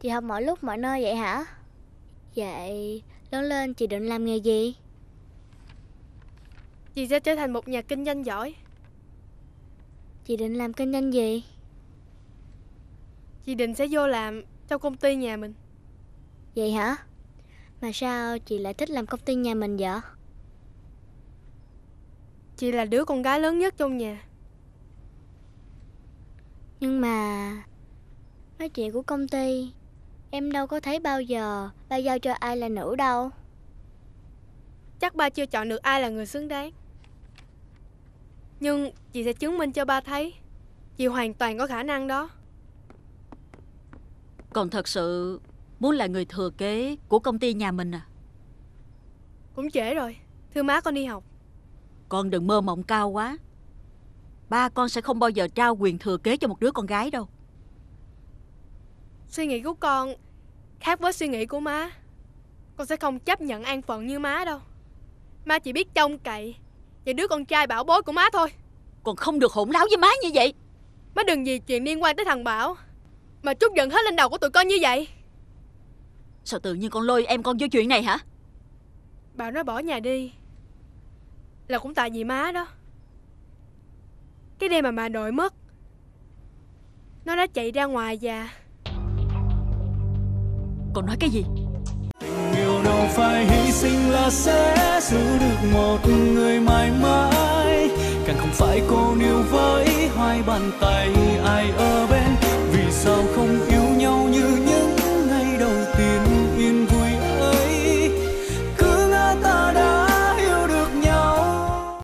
Chị học mọi lúc mọi nơi vậy hả? Vậy lớn lên chị định làm nghề gì? Chị sẽ trở thành một nhà kinh doanh giỏi Chị định làm kinh doanh gì? Chị định sẽ vô làm trong công ty nhà mình Vậy hả? Mà sao chị lại thích làm công ty nhà mình vậy? Chị là đứa con gái lớn nhất trong nhà Nhưng mà Nói chuyện của công ty Em đâu có thấy bao giờ Ba giao cho ai là nữ đâu. Chắc ba chưa chọn được ai là người xứng đáng. Nhưng chị sẽ chứng minh cho ba thấy Chị hoàn toàn có khả năng đó. Còn thật sự muốn là người thừa kế của công ty nhà mình à? Cũng trễ rồi Thưa má con đi học. Con đừng mơ mộng cao quá. Ba con sẽ không bao giờ trao quyền thừa kế cho một đứa con gái đâu Suy nghĩ của con khác với suy nghĩ của má. Con sẽ không chấp nhận an phận như má đâu. Má chỉ biết trông cậy Và đứa con trai bảo bối của má thôi. Con không được hỗn láo với má như vậy. Má đừng vì chuyện liên quan tới thằng Bảo Mà trút giận hết lên đầu của tụi con như vậy. Sao tự nhiên con lôi em con vô chuyện này hả? Bảo nó bỏ nhà đi Là cũng tại vì má đó. Cái đêm mà mà đội mất Nó đã chạy ra ngoài và còn nói cái gì? Tình yêu đâu phải hy sinh là sẽ giữ được một người mãi mãi. Càng không phải cô níu với hai bàn tay ai ở bên. Vì sao không